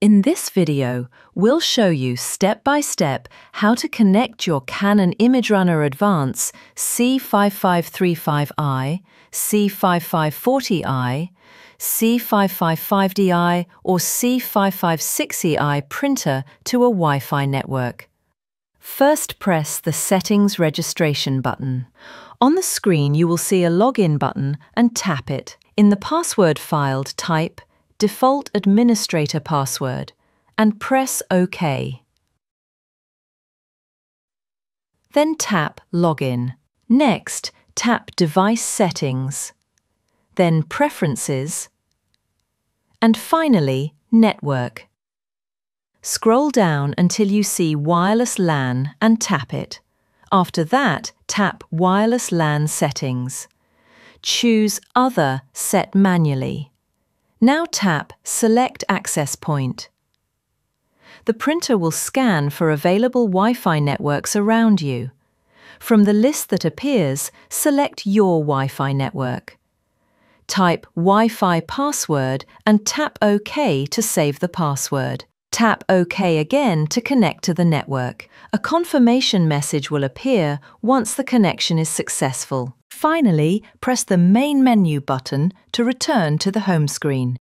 In this video, we'll show you step by step how to connect your Canon ImageRunner Advance C5535i, C5540i, C5550i, or C5560i printer to a Wi-Fi network. First press the Settings Registration button. On the screen you will see a Login button and tap it. In the password field type Default Administrator Password and press OK. Then tap Login. Next, tap Device Settings, then Preferences, and finally Network. Scroll down until you see Wireless LAN and tap it. After that, tap Wireless LAN Settings. Choose Other Set Manually. Now tap Select Access Point. The printer will scan for available Wi-Fi networks around you. From the list that appears, select your Wi-Fi network. Type Wi-Fi password and tap OK to save the password. Tap OK again to connect to the network. A confirmation message will appear once the connection is successful. Finally, press the Main Menu button to return to the home screen.